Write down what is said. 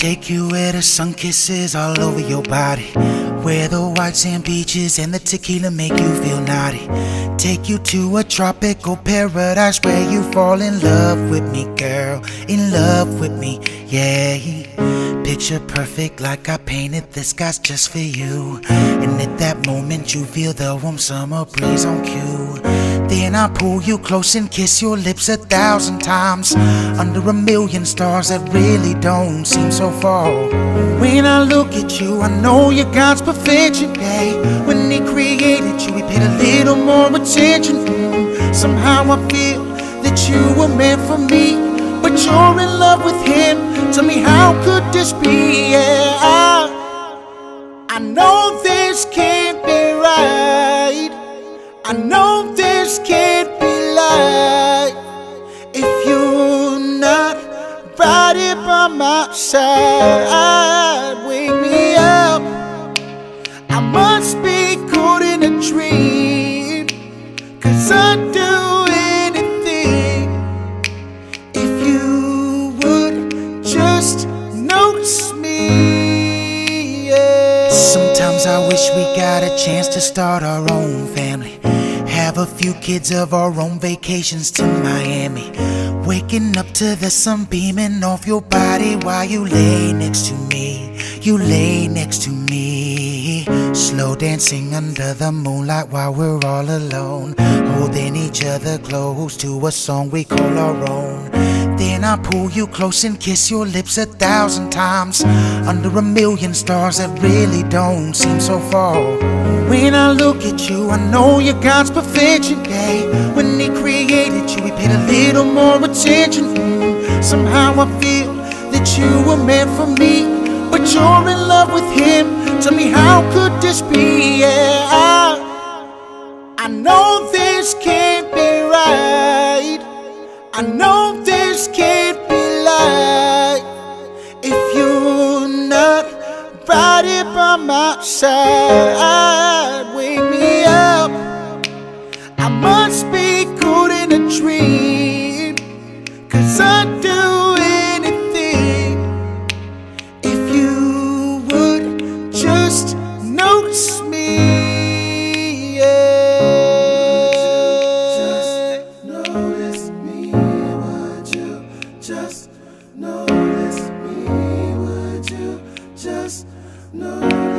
take you where the sun kisses all over your body. Where the white sand beaches and the tequila make you feel naughty. Take you to a tropical paradise where you fall in love with me, girl. In love with me, yeah. Picture perfect like I painted the skies just for you. And at that moment, you feel the warm summer breeze on cue. Then I pull you close and kiss your lips a thousand times. Under a million stars that really don't seem so far. When I look at you, I know you're God's perfection, yeah. When He created you, He paid a little more attention. Somehow I feel that you were meant for me, but you're in love with Him. Tell me, how could this be? Yeah, I, I know this can't be right. I know here by my side. Wake me up. I must be caught in a dream. Cause I'd do anything if you would just notice me. yeah. Sometimes I wish we got a chance to start our own family. Have a few kids of our own vacations to Miami. Up to the sun beaming off your body while you lay next to me. You lay next to me. Slow dancing under the moonlight while we're all alone. Holding each other close to a song we call our own. Then I pull you close and kiss your lips a thousand times. Under a million stars that really don't seem so far. When I look at you, I know you're God's perfection, yeah. When He little more attention. Somehow I feel that you were meant for me, but you're in love with Him. Tell me, how could this be? Yeah, I, I know this can't be right. I know this can't be life if you're not right here by my side. Wake notice me, would you just notice?